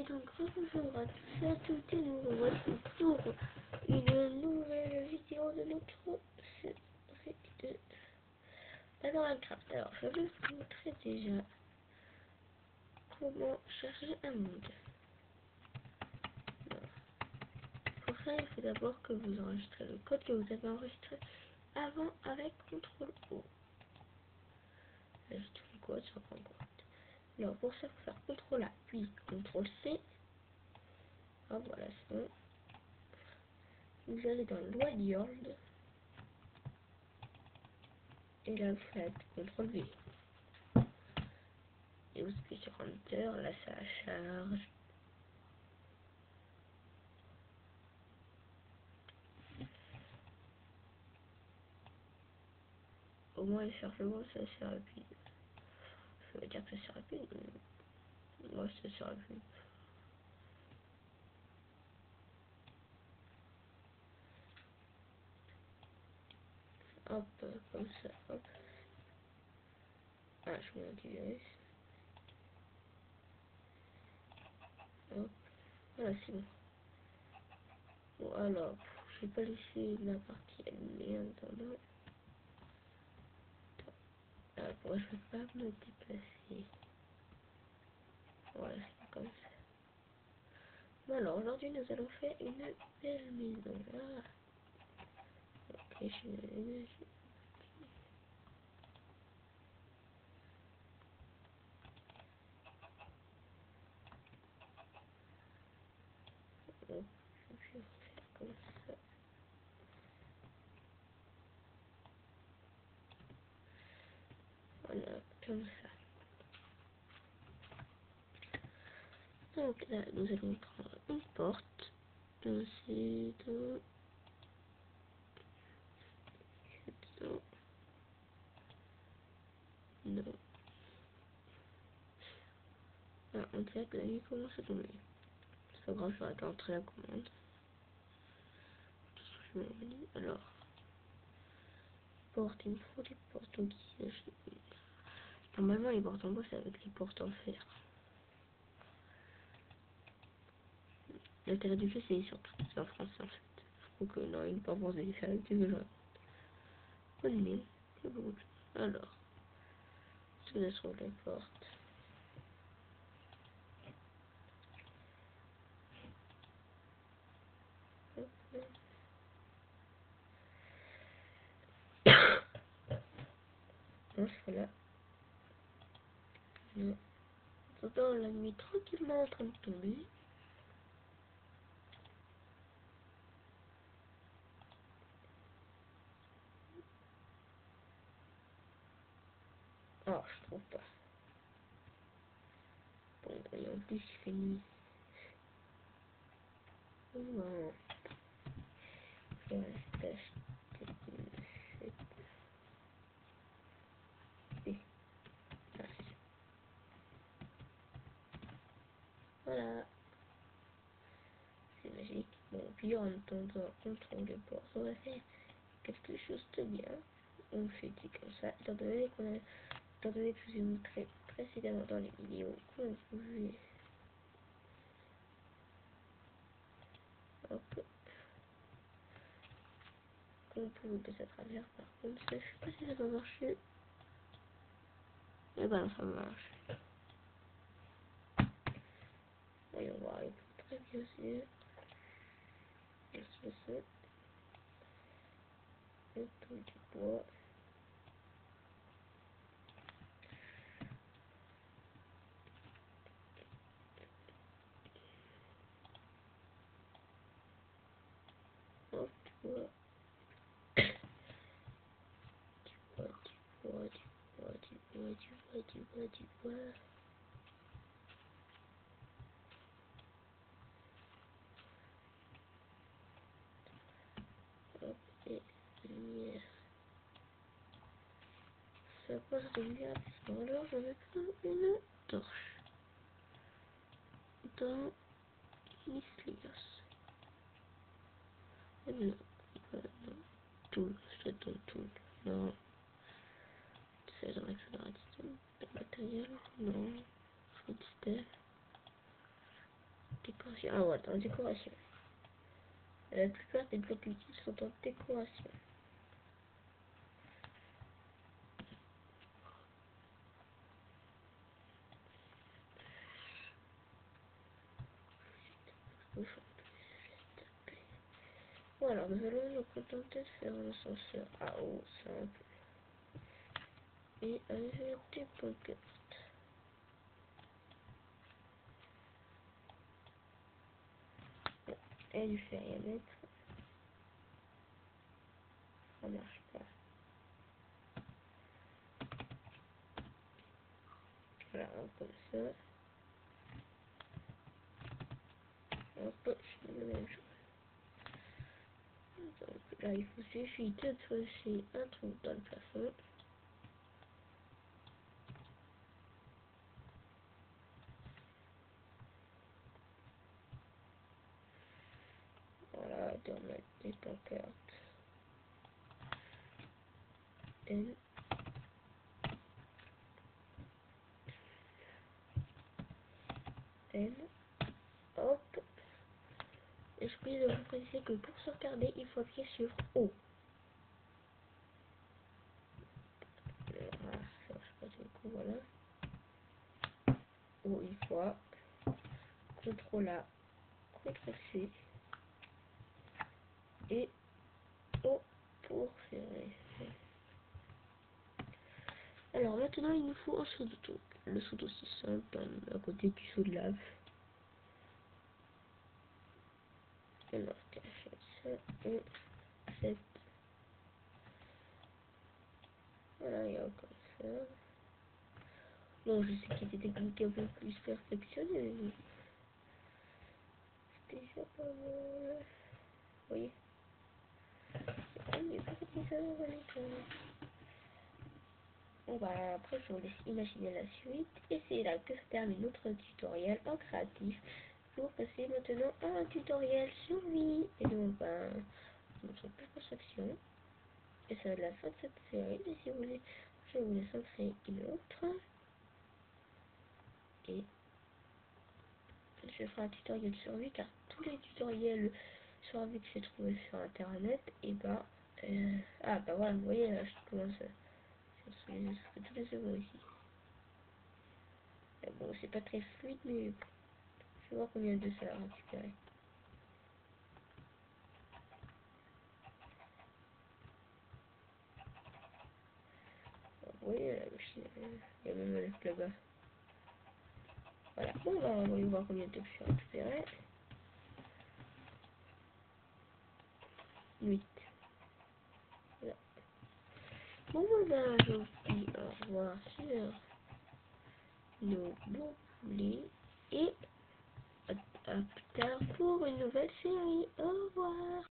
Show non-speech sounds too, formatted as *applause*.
Et donc, bonjour à tous et à toutes, et nous pour une nouvelle vidéo de notre série de Minecraft. Alors, je vais vous montrer déjà comment chercher un monde. Alors, pour ça, il faut d'abord que vous enregistrez le code que vous avez enregistré avant avec CTRL O. Ajoutez le code sur un code. Alors pour ça, il faut faire CTRL A, puis CTRL C. Ah voilà, c'est bon. Vous allez dans World. Et là, vous faites CTRL V. Et vous appuyez sur Enter, là ça charge. Au moins les chargements, c'est assez rapide. Je veux dire que c'est rapide, mais moi c'est rapide. Hop, comme ça, hop. Ah, je vais activer. Hop. Voilà, c'est bon. Bon, alors, je vais pas laisser la partie allumée en attendant. Alors, pourquoi je peux pas me déplacer Voilà, c'est comme ça. Bon, alors, aujourd'hui, nous allons faire une belle maison. Ah. Voilà, comme ça. Donc là, nous allons prendre une porte. Non. Ah, on dirait que la nuit commence à tomber. C'est pas grave, je vais entrer la commande. Alors, porte, il me faut des portes en. Normalement, les portes en bois, c'est avec les portes en fer. L'intérêt du jeu, c'est surtout en français en fait. Faut que, non, il ne pas les faire avec des jeux. Bonne nuit, c'est. Alors, laisse sur les portes. *coughs* voilà. Dans la nuit tranquillement en train de tomber. Oh, je trouve pas. Bon, et en plus, il fait nuit. Non. Je vais Voilà. C'est magique. Bon, puis en attendant, on tourne le bord. On va faire quelque chose de bien. On fait comme ça. Étant donné qu'on a, étant je vous ai montré précédemment dans les vidéos qu'on pouvait hop. Pouvait passer à travers par contre je sais pas si ça va marcher. Et eh ben ça marche. Aller très bien aussi laisse ça et tout du bois du bois, du bois. Hop, et lumière. Ça passe de lumière alors je vais prendre une torche. Dans Mislios. Non, non, tout, c'est dans tout. Non. C'est dans l'accélérateur matériel Non. Footstep. aussi. Ah voilà, en décoration. La plupart des blocs utiles sont en décoration. Voilà, nous allons nous contenter de faire un ascenseur à eau simple et avec des pockets. Elle fait rien mettre. Ça marche pas. Voilà, comme ça. Hop, je fais la même chose. Donc là, il vous suffit de creuser un trou dans le plafond. Voilà, de remettre des pancartes. N. N. Hop. Et je vous préciser que pour sauvegarder, il faut appuyer sur O? Coup, voilà. O une fois. CTRL A, CTRL C et O pour fermer. Alors maintenant il nous faut un seau d'eau. Le seau aussi simple à côté du seau de lave. Alors, ça, on, 7. Voilà, il y a encore ça. Bon, je sais qu'il y a des techniques un peu plus perfectionnées, mais c'est déjà pas mal. Vous voyez? Bon bah après je vous laisse imaginer la suite. Et c'est là que se termine notre tutoriel en créatif. Pour passer maintenant à un tutoriel survie et donc bah notre plus construction. Et ça va être la fin de cette série. Et si vous voulez je vous laisse en créer une autre. Et je ferai un tutoriel survie car tous les tutoriels survie que j'ai trouvé sur internet et bah euh, ah bah voilà, vous voyez là, je commence à... Je fais tous les secondes ici. Et bon, c'est pas très fluide, mais je vais voir combien de ça a récupéré. Vous voyez la machine, il y a même un là-bas. Voilà, bon, bah, on va voir combien de j'ai récupéré. 8. Bon, ben, vous dis au revoir sur nos boucliers et à, à plus tard pour une nouvelle série. Au revoir.